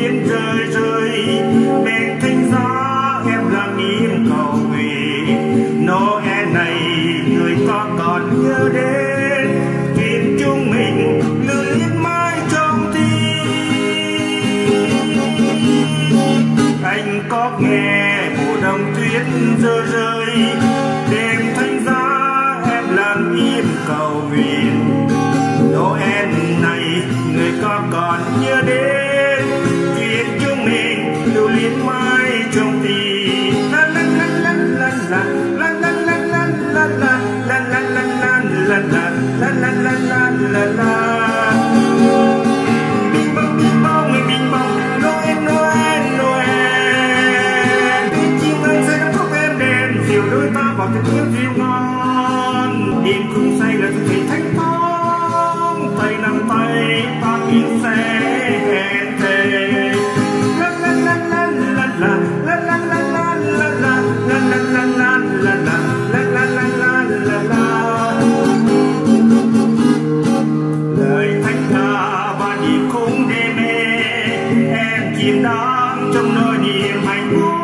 đông trời rơi rơi bên thanh gió em lặng im cầu nguyện. Noel này, người có còn nhớ đến Nguyện chúng mình lưu luyến mãi trong tim. Anh có nghe mùa đông tuyết rơi rơi, đêm thanh giá em lặng im cầu nguyện. Noel này, người có còn nhớ đến vào thật yêu dịu ngon đêm không say là thấy thánh thói chim chìm đắm trong nỗi niềm hạnh phúc.